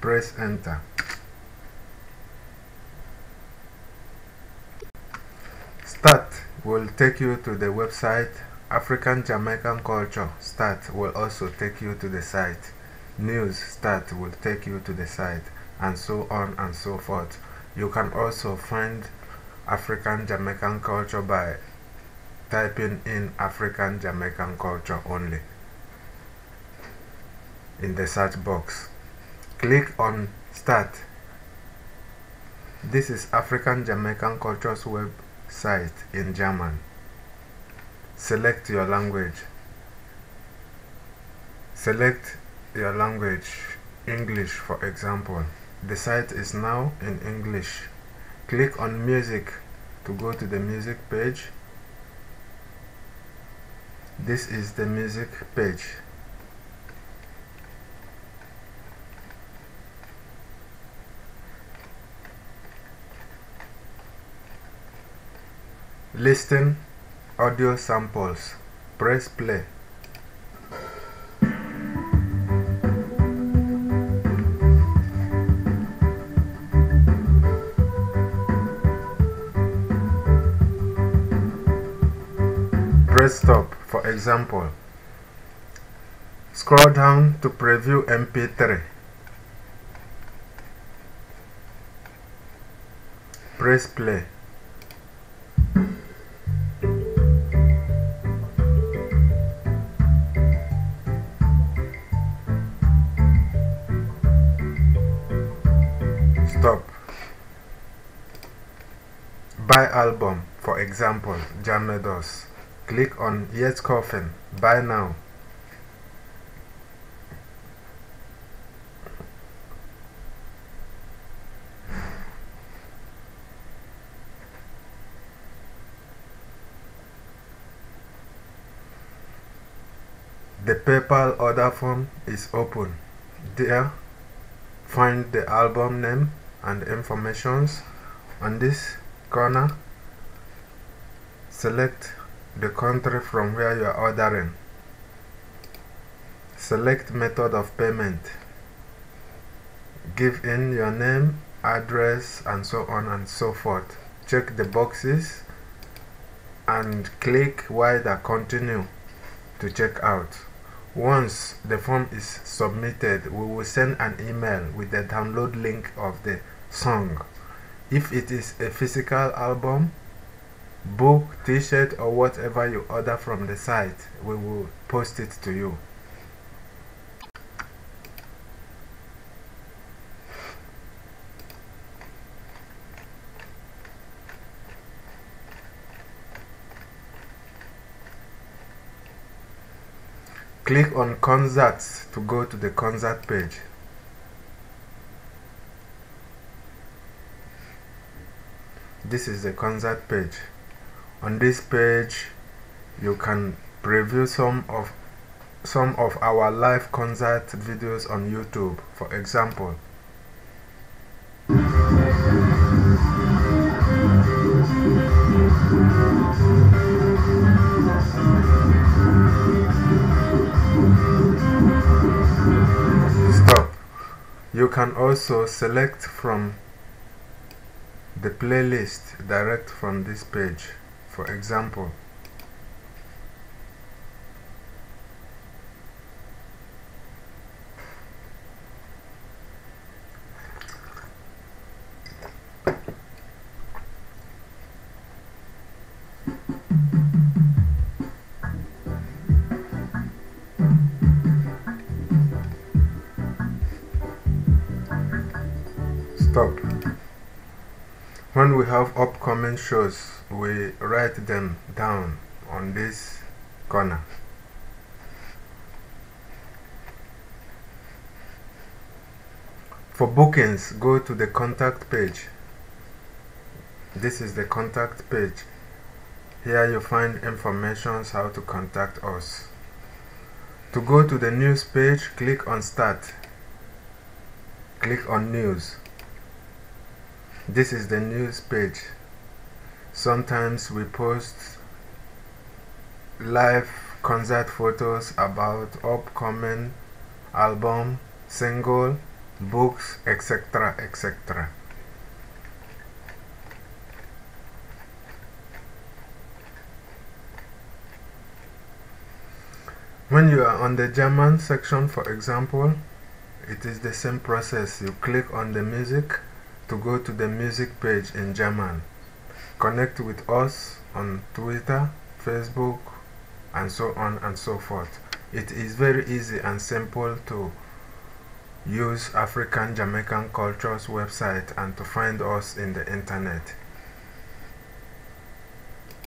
Press enter. Start will take you to the website. African Jamaican Culture Start will also take you to the site. News Start will take you to the site and so on and so forth. You can also find African Jamaican culture by typing in African Jamaican culture only in the search box. Click on Start. This is African Jamaican Cultures website in German. Select your language. Select your language, English for example. The site is now in English. Click on Music to go to the music page. This is the music page. Listen audio samples. Press play. Press stop for example. Scroll down to preview MP3. Press play. Buy album, for example, Jamedos. Click on Yes Coffin. Buy now. The PayPal order form is open. There, find the album name and informations on this corner. Select the country from where you are ordering. Select method of payment. Give in your name, address, and so on and so forth. Check the boxes and click the continue to check out. Once the form is submitted, we will send an email with the download link of the song. If it is a physical album, book, t-shirt or whatever you order from the site, we will post it to you. Click on concerts to go to the concert page. This is the concert page. On this page, you can preview some of some of our live concert videos on YouTube. For example, You can also select from the playlist direct from this page. For example, When we have upcoming shows, we write them down on this corner. For bookings, go to the contact page. This is the contact page. Here you find information how to contact us. To go to the news page, click on start. Click on news. This is the news page. Sometimes we post live concert photos about upcoming album, single, books, etc. etc. When you are on the German section, for example, it is the same process. You click on the music to go to the music page in German. Connect with us on Twitter, Facebook, and so on and so forth. It is very easy and simple to use African Jamaican Cultures website and to find us in the internet.